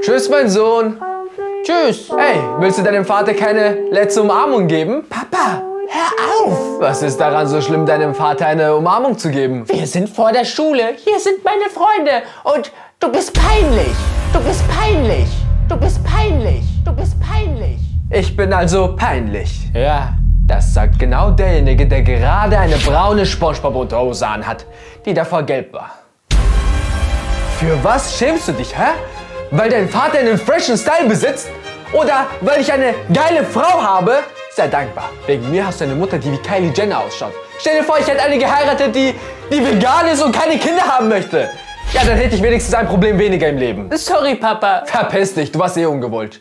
Tschüss, mein Sohn. Tschüss. Hey, willst du deinem Vater keine letzte Umarmung geben? Papa, hör auf. Was ist daran so schlimm, deinem Vater eine Umarmung zu geben? Wir sind vor der Schule. Hier sind meine Freunde. Und du bist peinlich. Du bist peinlich. Du bist peinlich. Du bist peinlich. Ich bin also peinlich. Ja. Das sagt genau derjenige, der gerade eine braune Spongebob-Unterhose anhat, die davor gelb war. Für was schämst du dich, hä? Weil dein Vater einen freshen Style besitzt? Oder weil ich eine geile Frau habe? Sei dankbar. Wegen mir hast du eine Mutter, die wie Kylie Jenner ausschaut. Stell dir vor, ich hätte eine geheiratet, die, die vegan ist und keine Kinder haben möchte. Ja, dann hätte ich wenigstens ein Problem weniger im Leben. Sorry, Papa. Verpiss dich, du warst eh ungewollt.